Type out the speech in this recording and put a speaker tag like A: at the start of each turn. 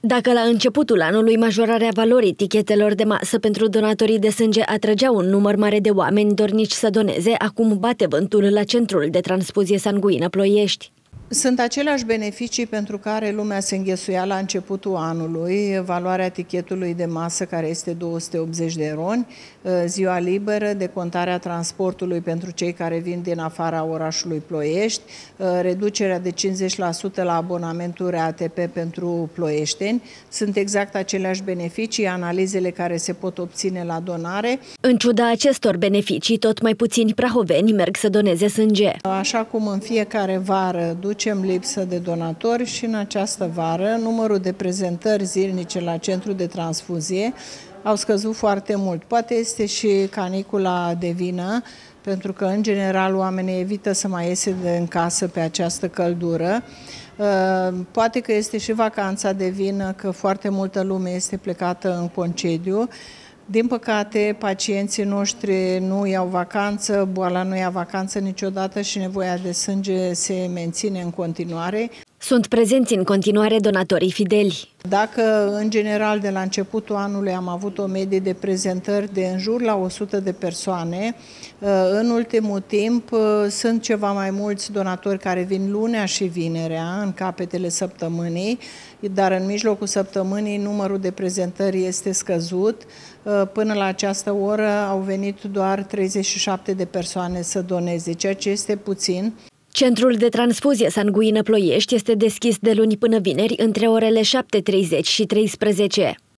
A: Dacă la începutul anului majorarea valorii tichetelor de masă pentru donatorii de sânge atrăgea un număr mare de oameni dornici să doneze, acum bate vântul la centrul de transfuzie sanguină Ploiești.
B: Sunt aceleași beneficii pentru care lumea se înghesuia la începutul anului, valoarea tichetului de masă care este 280 de roni, uh, ziua liberă, decontarea transportului pentru cei care vin din afara orașului Ploiești, uh, reducerea de 50% la abonamentul ATP pentru ploieșteni. Sunt exact aceleași beneficii, analizele care se pot obține la donare.
A: În ciuda acestor beneficii, tot mai puțini prahoveni merg să doneze sânge.
B: Așa cum în fiecare vară ducem lipsă de donatori și în această vară numărul de prezentări zilnice la centru de transfuzie au scăzut foarte mult. Poate este și canicula de vină, pentru că în general oamenii evită să mai iese de în casă pe această căldură. Uh, poate că este și vacanța de vină, că foarte multă lume este plecată în concediu. Din păcate, pacienții noștri nu iau vacanță, boala nu ia vacanță niciodată și nevoia de sânge se menține în continuare.
A: Sunt prezenți în continuare donatorii fideli.
B: Dacă, în general, de la începutul anului am avut o medie de prezentări de în jur la 100 de persoane, uh, în ultimul timp uh, sunt ceva mai mulți donatori care vin lunea și vinerea, în capetele săptămânii, dar în mijlocul săptămânii numărul de prezentări este scăzut. Uh, până la această oră au venit doar 37 de persoane să doneze, ceea ce este puțin.
A: Centrul de transfuzie sanguină Ploiești este deschis de luni până vineri între orele 7.30 și 13.